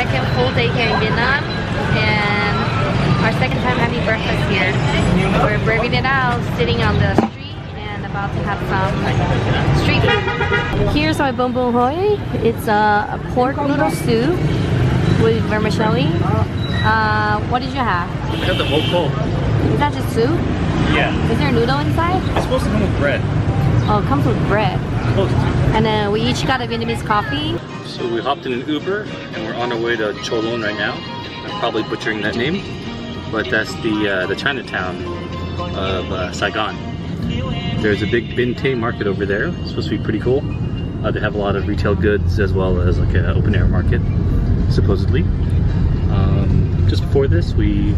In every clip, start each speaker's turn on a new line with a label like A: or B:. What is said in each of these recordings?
A: second full day here in Vietnam and our second time having breakfast here. We're braving it out, sitting on the street and about to have some street food. Here's my bun bo hue. It's a, a pork noodle soup with vermicelli. Uh, what did you have?
B: I have the whole cold.
A: Is that just soup?
B: Yeah.
A: Is there a noodle inside?
B: It's supposed to come with bread.
A: Oh, it comes with bread. And then we each got a Vietnamese coffee.
B: So we hopped in an Uber and we're on our way to Cholon right now. I'm probably butchering that name, but that's the uh, the Chinatown of uh, Saigon. There's a big Binh Tay market over there. It's supposed to be pretty cool. Uh, they have a lot of retail goods as well as like an open air market, supposedly. Um, just before this, we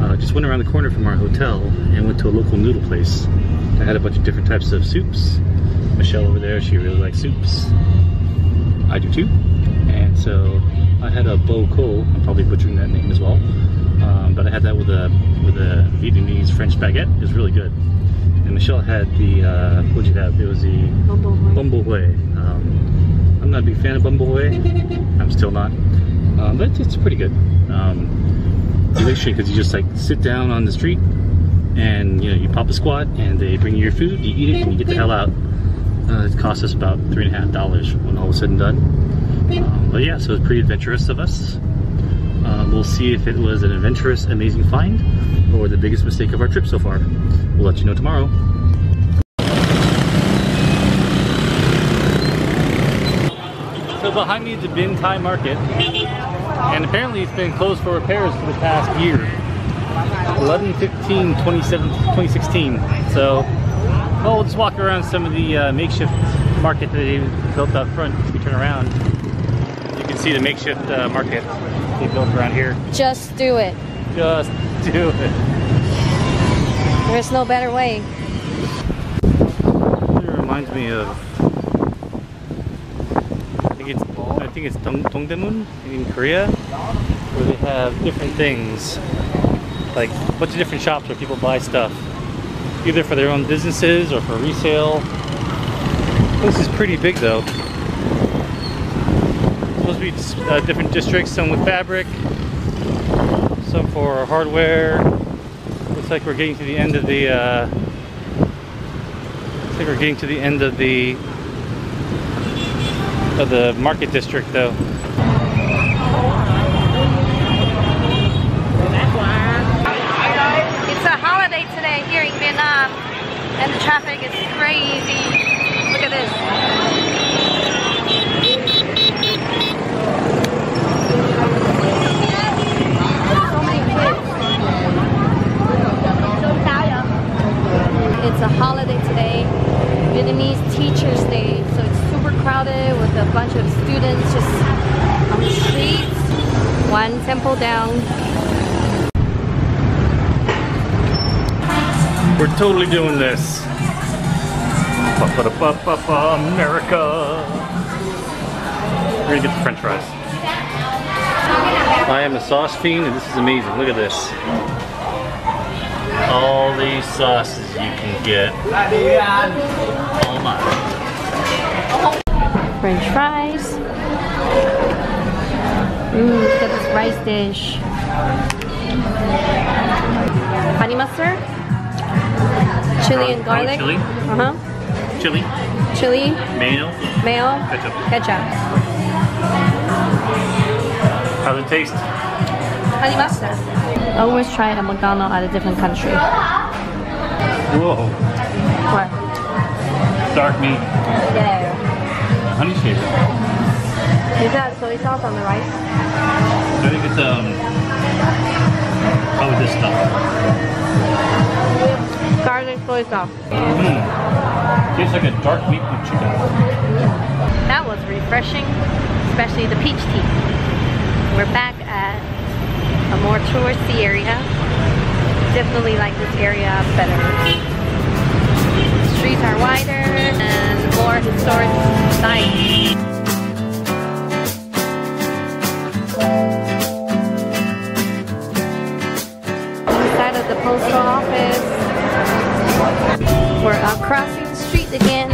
B: uh, just went around the corner from our hotel and went to a local noodle place. They had a bunch of different types of soups. Michelle over there, she really likes soups. I do too. And so I had a bo kho. I'm probably butchering that name as well. Um, but I had that with a with a Vietnamese French baguette. It was really good. And Michelle had the uh, what'd you have? It was the
A: Bum bum hoi.
B: Bun bo Hue. Um, I'm not a big fan of Bun bo Hue. I'm still not. Um, but it's pretty good. Um, it's because you just like sit down on the street and you know you pop a squat and they bring you your food, you eat it, and you get the hell out. Uh, it cost us about three and a half dollars when all was said and done. Um, but yeah, so it's pretty adventurous of us. Um, we'll see if it was an adventurous, amazing find or the biggest mistake of our trip so far. We'll let you know tomorrow. So behind me is the Binh Tay Market, and apparently it's been closed for repairs for the past year. 11-15-2016, so well we'll just walk around some of the uh, makeshift market that they built out front if we turn around. You can see the makeshift uh, market they built around here.
A: Just do it.
B: just do it.
A: There's no better way.
B: it reminds me of I think it's I think it's Dong, Dongdaemun in Korea where they have different things. Like a bunch of different shops where people buy stuff either for their own businesses or for resale. This is pretty big though. Supposed to be uh, different districts some with fabric some for hardware. Looks like we're getting to the end of the uh, looks like we're getting to the end of the of the market district though
A: It's a holiday today here in Vietnam and the traffic is crazy. Look at this. It's a holiday today, Vietnamese Teachers Day, so it's super crowded with a bunch of students just on the streets. One temple down,
B: totally doing this. America. We're gonna get the french fries. I am a sauce fiend and this is amazing. Look at this. All these sauces you can get. Oh my.
A: French fries. Ooh, look at this rice dish. Honey mustard. Chili and garlic.
B: chili.
A: Uh huh.
B: chili
A: Chili,
B: mayo
A: mayo,
B: Ketchup.
A: ketchup.
B: how's it taste
A: Honey mustard. I always try a McDonald's at a different country.
B: whoa
A: What?
B: dark meat
A: Yeah.
B: honey's favorite
A: Is that soy sauce on the rice?
B: I think it's um probably this stuff.
A: Garlic soy sauce.
B: Mm. Tastes like a dark meat with chicken.
A: That was refreshing, especially the peach tea. We're back at a more touristy area. Definitely like this area better. Streets are wider and more historic sites. Inside of the postal office crossing the street again.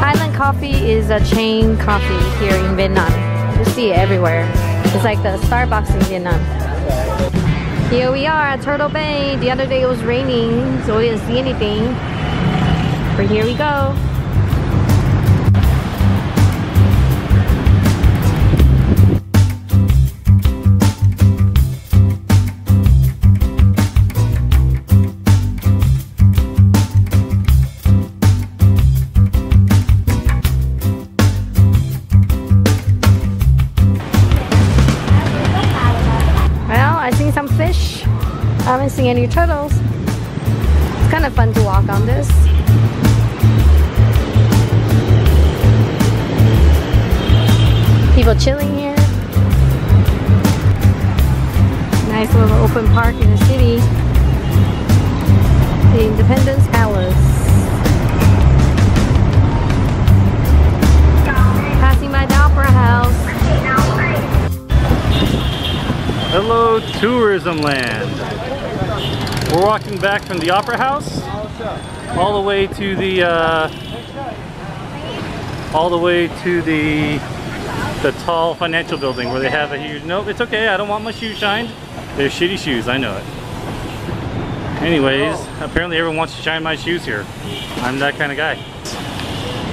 A: Highland Coffee is a chain coffee here in Vietnam. You see it everywhere. It's like the Starbucks in Vietnam. Here we are at Turtle Bay. The other day it was raining, so we didn't see anything. But here we go. I haven't seen any turtles. It's kind of fun to walk on this. People chilling here. Nice little open park in the city. The Independence Palace. Passing by the Opera House.
B: Hello, tourism land. We're walking back from the Opera House all the way to the uh, all the way to the the tall financial building where they have a huge. Nope, it's okay. I don't want my shoes shined. They're shitty shoes. I know it. Anyways, apparently everyone wants to shine my shoes here. I'm that kind of guy.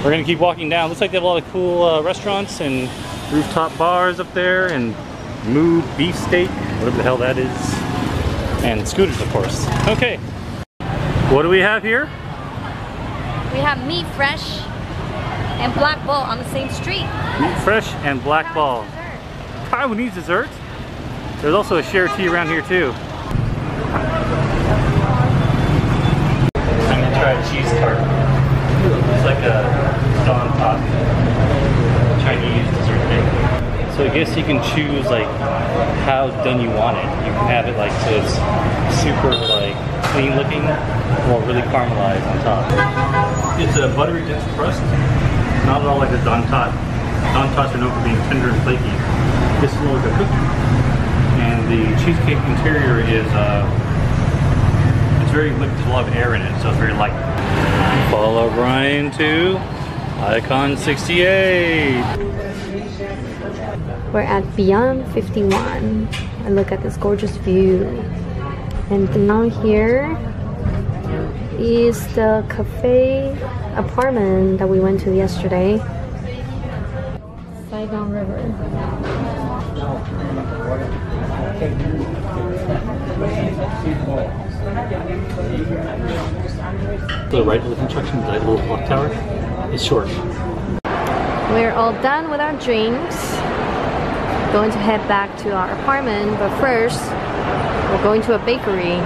B: We're gonna keep walking down. Looks like they have a lot of cool uh, restaurants and rooftop bars up there and Moo beefsteak, whatever the hell that is. And scooters, of course. Okay. What do we have here?
A: We have Meet Fresh and black ball on the same street.
B: Meet Fresh and black ball. Taiwanese dessert. There's also a Sharetea around here too. I'm gonna try a cheese tart. It's like a Don Top Chinese dessert thing. So I guess you can choose like how done you want it. You can have it like so it's super like clean looking or really caramelized on top. It's a buttery dense crust. Not at all like a Don Tot. Don Tots are known for being tender and flaky. This is more like a cookie. And the cheesecake interior is uh, it's very light. There's a lot of air in it, so it's very light. Follow Brian to Icon 68.
A: We're at Beyond 51 and look at this gorgeous view. And down here is the cafe apartment that we went to yesterday. Saigon River.
B: To the right of the construction, the little clock tower, is short.
A: We're all done with our drinks. Going to head back to our apartment, but first we're going to a bakery.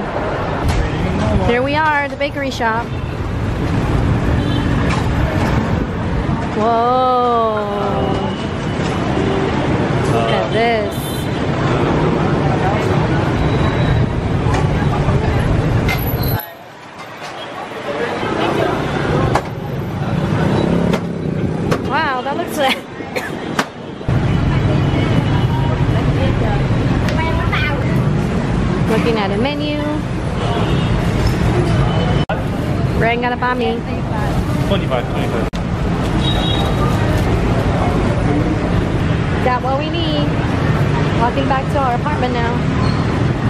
A: Here we are, the bakery shop. Whoa! Look at this. Wow, that looks like looking at a menu. Ren got a banh mi.
B: 25, 25.
A: Got what we need. Walking back to our apartment now.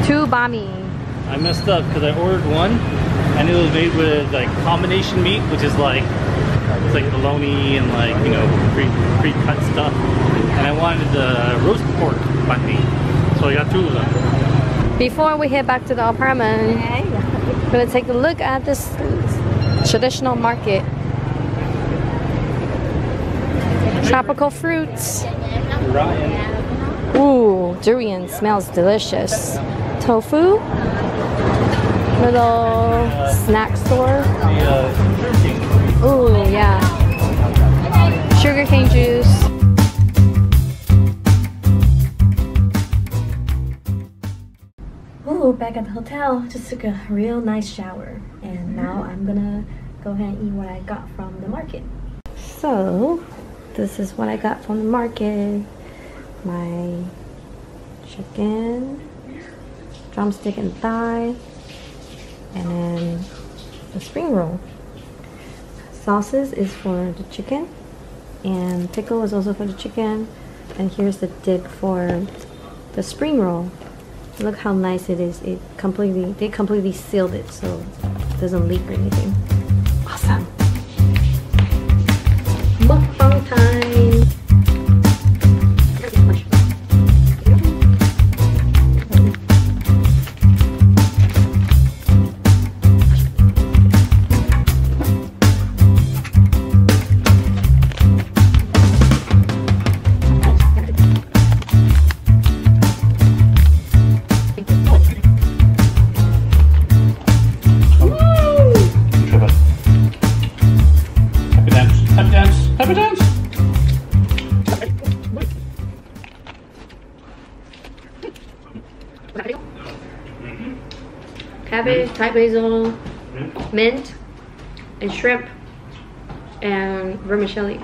A: Two banh mi.
B: I messed up because I ordered one and it was made with like combination meat, which is like it's like bologna and like you know pre pre cut stuff. And I wanted the roast pork banh mi, so I got two of them.
A: Before we head back to the apartment, we're gonna take a look at this traditional market. Tropical fruits. Ooh, durian smells delicious. Tofu. Little snack store. Ooh, yeah. Sugarcane juice. Ooh, back at the hotel. Just took a real nice shower. And now I'm gonna go ahead and eat what I got from the market. So, this is what I got from the market. My chicken, drumstick and thigh, and then the spring roll. Sauces is for the chicken, and pickle is also for the chicken. And here's the dip for the spring roll. Look how nice it is. It completely, they completely sealed it so it doesn't leak or anything. Awesome. Mukbang time. Thai basil, mint, and shrimp, and vermicelli.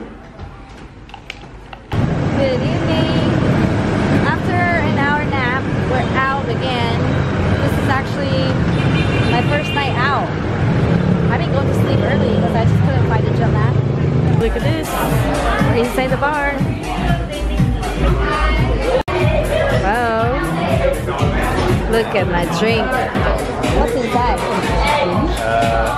A: Good evening. After an hour nap, we're out again. This is actually my first night out. I didn't go to sleep early because I just couldn't find a jet lag. Look at this. We're inside the bar. Wow. Look at my drink. What's inside?
C: Uh,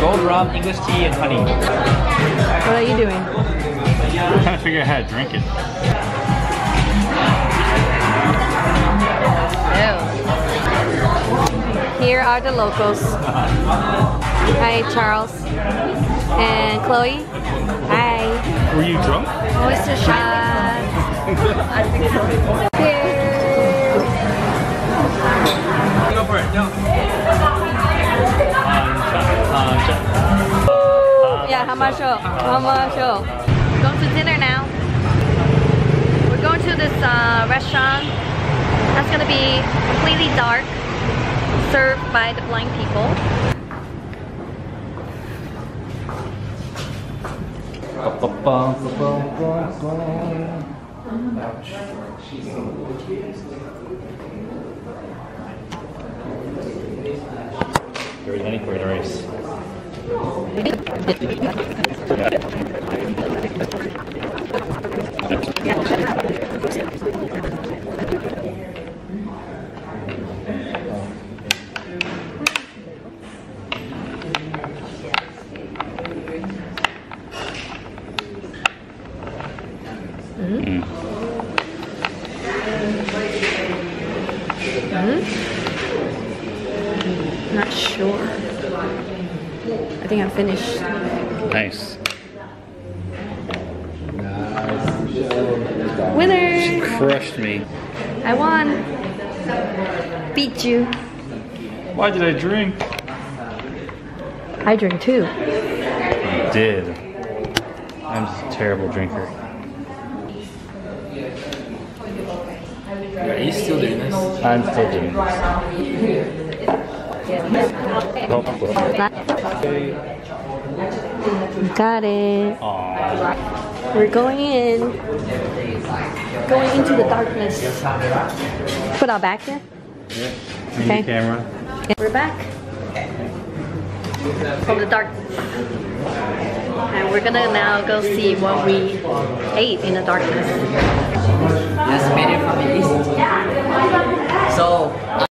C: Gold rum, English tea, and honey.
A: What are you doing?
B: I'm trying to figure out how to drink it. Ew.
A: Here are the locals. Hi, Charles. And Chloe. Hi.
B: Were you drunk?
A: Oyster shot. Cheers. Yeah, how much? How? We're going to dinner now. We're going to this uh, restaurant that's gonna be completely dark, served by the blind people.
B: Very honey curd rice.
A: Not finished.
B: Nice.
A: Winner!
B: Crushed me.
A: I won. Beat you.
B: Why did I drink?
A: I drink too.
B: You did. I'm just a terrible drinker.
C: Are you still doing this?
B: I'm still doing this.
A: Got it.
B: Aww.
A: We're going in. Going into the darkness. Put our back here.
B: Yeah.
A: Okay.
B: camera.
A: We're back from the darkness. And we're gonna now go see what we ate in the darkness.
C: Just made it from the east. So,